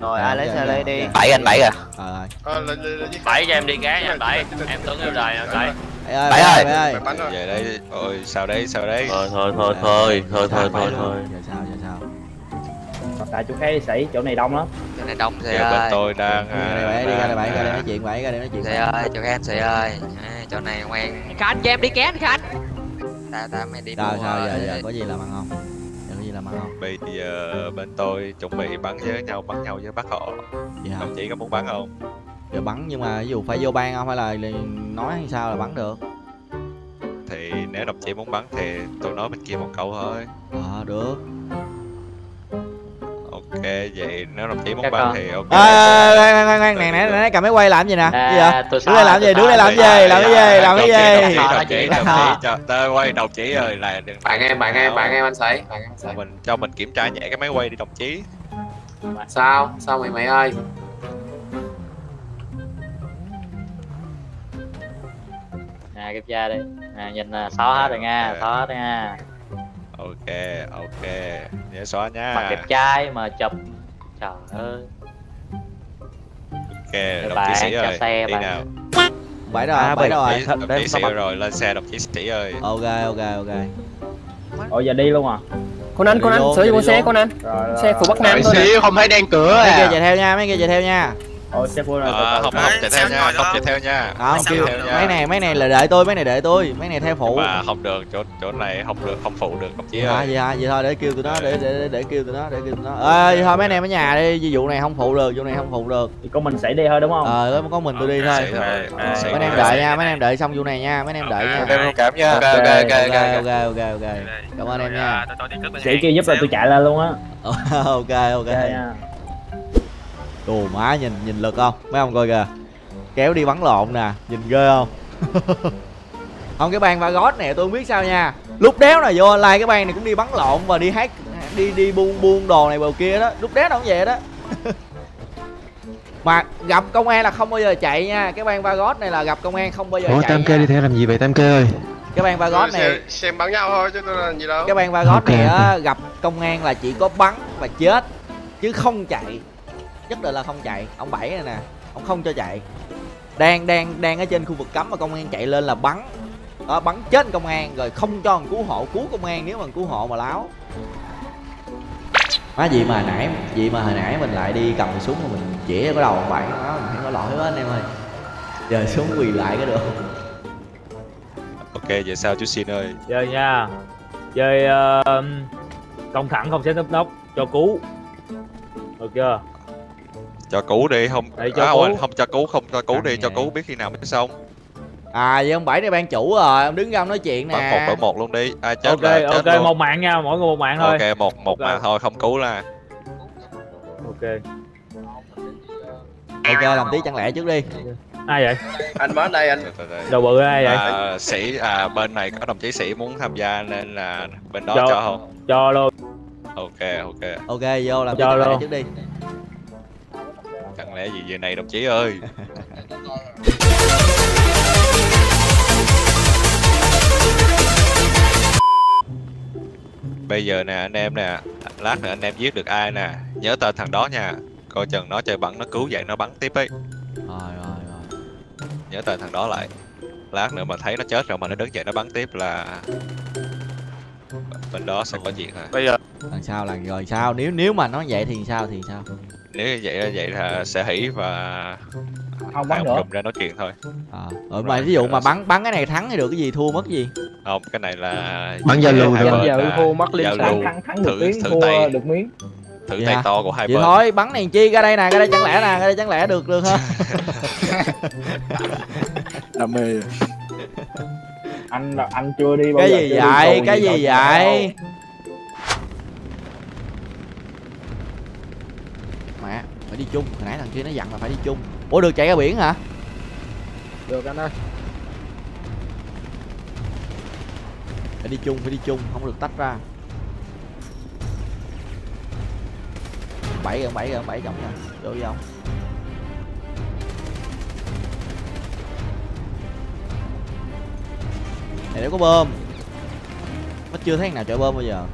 rồi ai lấy xe lấy đi. bảy anh bảy à ờ Ờ, bảy cho em đi ké nha bảy. Em tuấn yêu đời nha bảy. Bảy ơi ơi. ơi Mày rồi. về đây ôi sao đấy sao đấy. Thôi thôi thôi thôi thôi thôi thôi thôi. giờ sao giờ sao tại chỗ khác sĩ chỗ này đông lắm. Chỗ này đông xe giờ bên ơi tôi đang đi ra đây à, bảy đi ra đây bảy ra đây đang- nói chuyện bảy ra đây nói chuyện xe ơi chỗ em xe ơi À, chỗ này ngoan. Khanh cho em đi ké khanh. Ta ta mới đi mua, sao giờ ờ, giờ có gì làm ăn không làm ăn không? Bây giờ bên tôi chuẩn bị bắn với nhau bắn nhau với bác họ. Hả? Đồng chí có muốn bắn không? Giờ bắn nhưng mà ví dụ phải vô ban không hay là nói hay sao là bắn được? Thì nếu đồng chí muốn bắn thì tôi nói bên kia một câu thôi. Ờ được. ok vậy nếu đồng chí muốn Các bắn con. thì ok. Khoan khoan khoan khoan này nãy nãy cầm máy quay làm gì nè? Gì vậy? À, tôi đứng đây làm gì? đứng đây làm gì? Làm cái gì? làm cái gì? đồng chí đồng tớ quay đồng chí ơi là bạn em bạn em bạn em anh sấy bạn em anh sấy mình cho mình kiểm tra nhẹ cái máy quay đi đồng chí. Sao? Sao mày mày ơi? Nè kiểm tra đi. Nè nhìn nè xóa hết rồi nha xóa hết rồi nha ok ok. Nhớ xóa nha. Mặt đẹp trai mà chụp. Trời ơi. Ok đồng bạn, chí sĩ ơi. xe đi bạn. nào. Bảy rồi À, bảy rồi Đồng đồng chí sĩ rồi lên xe đồng chí sĩ ơi. Ok ok ok. Ồ giờ đi luôn à? Con anh con anh hữu con xe con anh. Xe của bắc nam thôi. Xíu không thấy đèn cửa mấy kia à chạy theo nha mấy kia chạy theo nha rồi à, từ từ. không không chạy theo nha không chạy theo nha không kêu mấy này mấy này là đợi tôi mấy này đợi tôi mấy này theo phụ mà không được chỗ chỗ này không được không phụ được đồng chí ơi Vậy hả? Vậy thôi để kêu tụi nó để để để, kêu tụi nó để kêu tụi nó. Ê vậy thôi mấy anh em ở nhà đi, vụ này không phụ được, vụ này không phụ được. thì con mình sẽ đi thôi đúng không Ờ có mình tôi đi thôi. Ờ, mấy anh em đợi nha, mấy anh em đợi xong vụ này nha, mấy anh em đợi nha. em cảm nha Ok ok ok ok ok. Cảm ơn em nha. sĩ kêu giúp là tôi chạy lên luôn á ok ok. Đồ má nhìn nhìn lực không? Mấy ông coi kìa. Kéo đi bắn lộn nè, nhìn ghê không? không cái bang Vagot này tôi không biết sao nha. Lúc đéo nào vô online cái bang này cũng đi bắn lộn và đi hack đi đi buôn buôn đồ này bầu kia đó. Lúc đéo nào cũng vậy đó. mà gặp công an là không bao giờ chạy nha cái bang Vagot này là gặp công an không bao giờ Ủa chạy Tam Kê đi theo làm gì vậy Tam Kê ơi? cái bang Vagot này Xem, xem bắn nhau thôi chứ tôi làm gì đâu cái bang Vagot Ok, này á gặp công an là chỉ có bắn và chết chứ không chạy nhất định là không chạy. Ông bảy này nè ông không cho chạy. Đang đang đang ở trên khu vực cấm mà công an chạy lên là bắn. Đó, bắn chết công an rồi không cho thằng cứu hộ cứu công an nếu mà cứu hộ mà láo. Má gì mà hồi nãy gì mà hồi nãy mình lại đi cầm súng mà mình chỉ cái đầu ông bảy. Nó mình thấy có lỗi quá anh em ơi. Giờ xuống quỳ lại cái được ok vậy sao chú xin ơi? Chơi nha. Chơi uh, công thẳng không xếp nấp nóc cho cú. Được chưa cho cứu đi không Để cho à, cứu. không, không cho cứu không cho cứu đi cho cứu biết khi nào mới xong. À vậy ông bảy này ban chủ rồi ông đứng ra ông nói chuyện bắn một nè đổi một luôn đi. Ai chết ok là chết ok luôn. một mạng nha mỗi người một mạng thôi. Ok một một Ok. mà thôi không cứu là ok. Ok làm tí chẳng lẽ trước đi. Ai vậy? Anh bắn đây anh đầu bự ai vậy? À, sĩ à bên này có đồng chí sĩ muốn tham gia nên là bên đó Cho- cho không? cho luôn. Ok ok. Ok vô làm tí Cho chẳng lẽ luôn. trước đi lẽ gì về này đồng chí ơi? Bây giờ nè anh em nè lát nữa anh em giết được ai nè nhớ tên thằng đó nha. Coi chừng nó chơi bắn nó cứu dậy nó bắn tiếp ấy. Rồi rồi rồi. Nhớ tên thằng đó lại. Lát nữa mà thấy nó chết rồi mà nó đứng dậy nó bắn tiếp là bên đó sẽ có chuyện hả? Bây giờ làm sao là rồi sao? Nếu nếu mà nó vậy thì sao thì sao nếu như vậy vậy là sẽ hỉ và không bắn nữa. ra nói chuyện thôi. À rồi mà ví dụ mà bắn bắn cái này thắng thì được cái gì? Thua mất gì? Không cái này là Bắn giao lưu giờ là thua mất liên giao lưu thắng thắng được thử thua tay. được miếng. Thử Vậy tay to của hai vậy bên. thôi bắn này chi ra đây nè ra đây chẳng lẽ nè ra đây chẳng lẽ được được hơn đam mê anh anh chưa đi bao cái giờ gì vậy? cái đâu, gì vậy mẹ phải đi chung. Hồi nãy thằng kia nó dặn là phải đi chung. Ủa được chạy ra biển hả? Được anh ơi. Phải đi chung phải đi chung không được tách ra. Bảy rồi bảy rồi bảy chồng nha. Vô với ông này nếu có bơm. Nó chưa thấy thằng nào chọi bơm bao giờ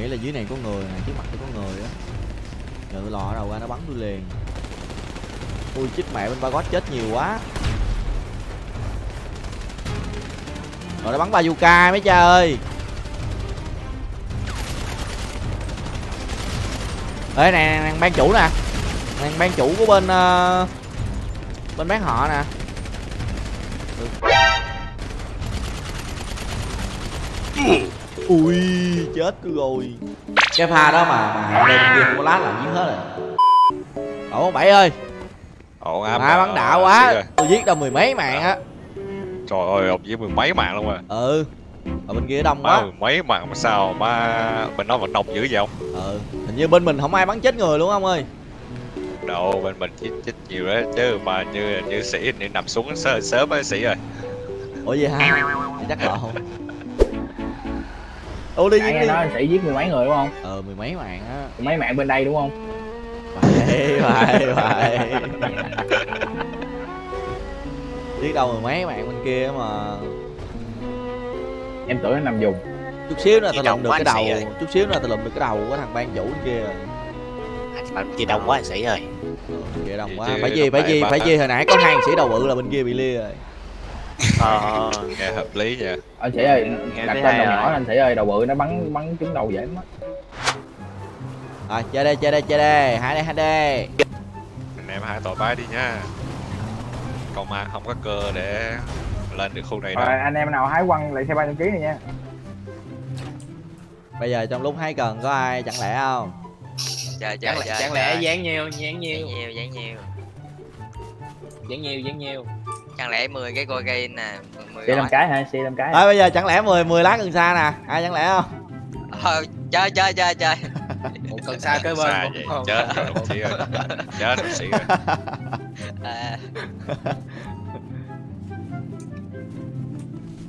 nghĩ là dưới này có người này trước mặt tôi có người á. Giờ tôi lò đầu ra nó bắn tôi liền. Ui chết mẹ bên ba gót chết nhiều quá. Rồi nó bắn bazooka mấy cha ơi. Ê nè nè, ban chủ nè. Nè ban chủ của bên uh, bên bán họ nè. Ừ ui chết tôi rồi. Cái pha đó mà mà lên kia không có lá là giết hết rồi. Ủa bảy ơi. Ám mà bắn đạo quá. tôi giết đâu mười mấy mạng á. Trời ơi ông với mười mấy mạng luôn mà. Ừ ở bên kia đông má quá mười mấy mạng mà sao mà bên đó vẫn đông dữ vậy không ừ hình như bên mình không ai bắn chết người luôn ông ơi. Đâu bên mình chết chết nhiều đấy chứ mà như như sĩ thì nằm xuống sớm sớm á sĩ rồi. Ủa vậy ha chắc lộ ô đi nghe nói anh sĩ giết mười mấy người đúng không? Ờ mười mấy mạng á. Mười mấy mạng bên đây đúng không? Vậy vậy vậy biết đâu mười mấy mạng bên kia mà. Em tưởng anh nằm dùng. Chút xíu nữa tao lụm được cái đầu. chút xíu nữa tao lụm được cái đầu của thằng ban chủ bên kia rồi. Bạn kia đông quá anh sĩ ơi. Kia đông Vậy quá. phải gì phải phải gì phải gì hồi nãy có hai sĩ đầu bự là bên kia bị lia rồi Ờ nghe hợp lý nha anh sĩ ơi Nghe đặt tên đầu rồi. nhỏ anh sĩ ơi đầu bự nó bắn bắn trúng đầu dễ lắm á. Rồi chơi đây chơi đây chơi đây hai đây hai đây anh em hai tội bái đi nha. Công an không có cơ để lên được khu này đâu. Rồi anh em nào hái quăng lại xe ba trăm ký này nha. Bây giờ trong lúc hái cần có ai chẳng lẽ không? Trời Chẳng trời lẽ, trời chẳng lẽ dán nhiều dán Dán nhiều nhiều dán nhiều. Dán nhiều dán nhiều Chẳng lẽ 10 cái cocaine nè 10 xe năm gói cái hả? Xe năm cái à, bây giờ chẳng lẽ 10 10 lá cần sa nè? Ai chẳng lẽ không? Ờ, chơi chơi chơi chơi. Một cần xa kế bên xa con chết rồi đồng chí ơi. Chết đồng chí ơi. À,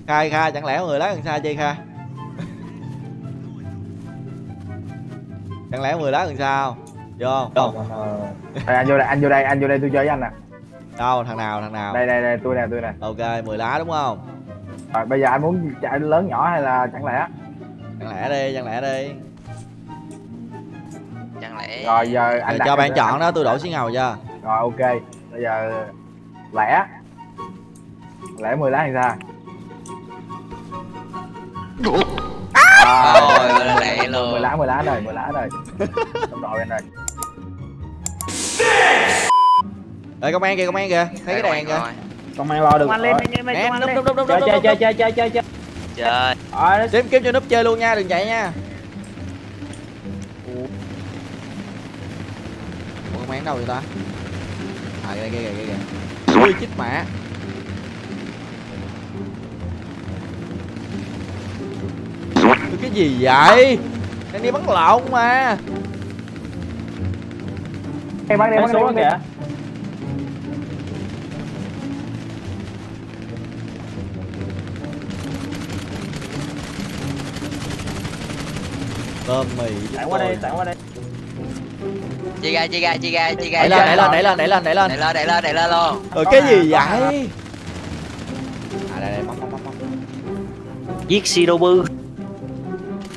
khai khai chẳng lẽ 10 lá cần sa chơi khai chẳng lẽ 10 lá cần sa không? Vô không? Rồi, anh vô đây anh vô đây anh vô đây tôi chơi với anh nè đâu thằng nào thằng nào? Đây đây đây tôi nè tôi nè. Ok 10 lá đúng không? Rồi bây giờ anh muốn chạy lớn nhỏ hay là chẳng lẽ? Chẳng lẽ đi chẳng lẽ đi. Chẳng lẽ. Rồi giờ anh Rồi cho bạn anh- chọn đó tôi đổ xí ngầu cho. Rồi ok. Bây giờ lẻ. Lẻ 10 lá hay sao? Rồi, là lẹ luôn. 10 lá 10 lá rồi 10 lá rồi xong rồi anh ơi Ê công an kìa công an kìa. Thấy cái đèn kìa. Rồi, công an lo được Công an lên anh em ơi, công an lên. chơi chơi chơi chơi chơi chơi. Chơi. Chơi rồi Kiếm kiếm cho núp chơi luôn nha đừng chạy nha. Ủa? Công an đâu vậy ta? À kìa kìa kìa kìa kìa. Ui. Chích mẹ. Ui, Cái gì vậy? Đang đi bắn lộn mà. Ê, bắn đi bắn xuống kìa Tôm mì tặng qua đây tặng qua đây Chi ra chi ra chi ra chi ra Đẩy lên đẩy lên đẩy lên đẩy lên đẩy lên. Đẩy lên đẩy lên đẩy lên luôn. Rồi cái gì vậy? À đây đây bắn bắn bắn bắn giết Shidobu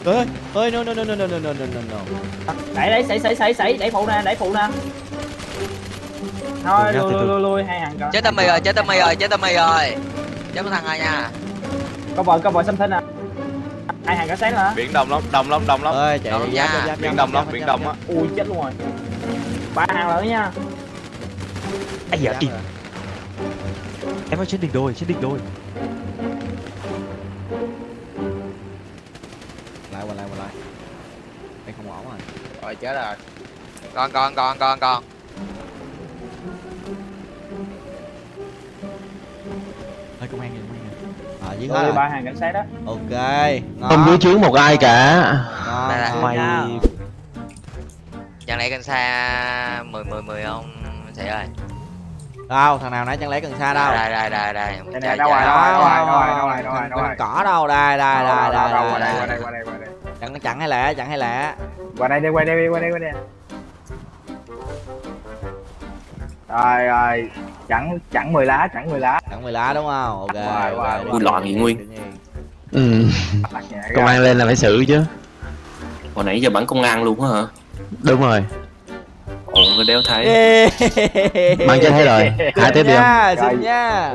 ơi ơi no no no no no no no no no đẩy đẩy sảy sảy sảy sảy đẩy phụ nè đẩy phụ nè thôi lui lui lui lui hai hàng Chết tâm mì rồi chết tâm mì rồi chết tâm mì rồi. Chết một thằng rồi nha. Có vợ có vợ xâm thinh à hai hàng cả sáng hả? Biển đông lắm đông lắm đông lắm. Ơi chạy giáp giáp giáp biển đông lắm biển giáp. á. ui chết luôn rồi. Ba hàng nữa nha. Giáp dạ, rồi. Em ơi trên đỉnh đồi, trên đỉnh đồi. Lại qua lại qua lại. Đây không ổn rồi. Rồi chết rồi. Con con con con con dưới hết Rồi, ba hàng cảnh sát đó. Ok Không ngon dưới chướng một ai cả. Đây là-. Mày. Chẳng lẽ cần xa 10 10 10 không Sẽ ơi? Đâu thằng nào nãy chẳng lẽ cần xa đâu? Đây đây đây đây Đây. Này, đâu rồi, đâu rồi, đâu rồi, đâu rồi, đâu rồi, cỏ đâu đây đây đây đây đây đây. qua đây qua đây qua đây chặn chặn hay lẹ chặn hay lẹ qua đây đi qua đây đi qua đây qua đây rồi rồi. Chẳng chẳng 10 lá chẳng 10 lá. Chặn mười lá đúng không? Ok hoài, đi. hoài. loạn vậy Nguyên. Ừ. Nhẹ Công ra. an lên là phải xử chứ. Hồi nãy giờ bắn công an luôn á hả? Đúng rồi. Ồ tôi đéo thấy. Ê. Mang cho thấy rồi. Hai tiếp đi không nha xin nha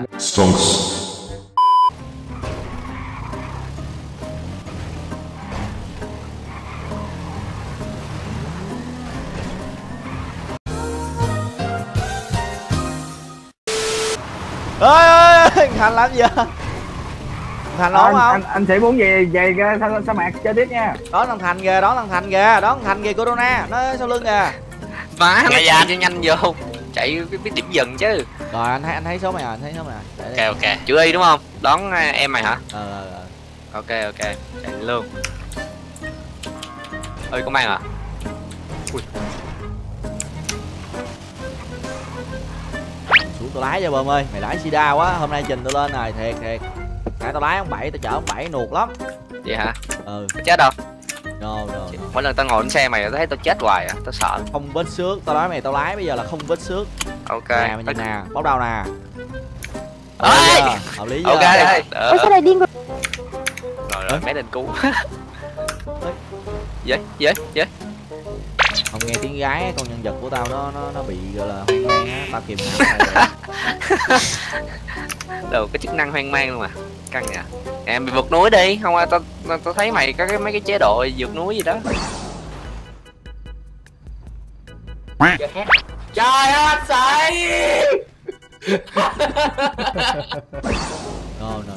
ơi ơi thành làm gì vậy? Thành ổn không? anh, anh sẽ muốn về về cái sa, sa mạc chơi tiếp nha. Đón thằng thành kìa đón thằng thành kìa đón thằng thành kìa corona nó sau lưng kìa. Má nó chạy cho nhanh vô chạy biết, biết điểm dừng chứ. Rồi anh thấy anh thấy số mày à anh thấy số mày à đây. ok ok. Chữ y đúng không? Đón à, em mày hả? Ờ ờ ờ. Ok ok. Chạy luôn. Ơi công an à xuống tao lái cho bơm ơi. Mày lái sida quá hôm nay trình tao lên rồi thiệt thiệt. Nãy tao lái ông bảy tao chở ông bảy nuột lắm. Vậy hả? Ừ. Chết đâu? No no no. mỗi lần tao ngồi trên xe mày tao thấy tao chết hoài à tao sợ. Không vết xước tao nói mày tao lái bây giờ là không vết xước. Ok. Nè mày nhìn nè bóc đầu nè. Ê! Hợp lý ok đây. sao lại điên rồi rồi rồi mấy định cứu. Dễ dễ dễ không nghe tiếng gái con nhân vật của tao nó nó nó bị gọi là hoang mang á tao kìm hãm rồi. đồ cái chức năng hoang mang luôn à căng nhỉ em bị vượt núi đi không ai tao tao thấy mày có cái mấy cái chế độ vượt núi gì đó. Trời ơi sậy no no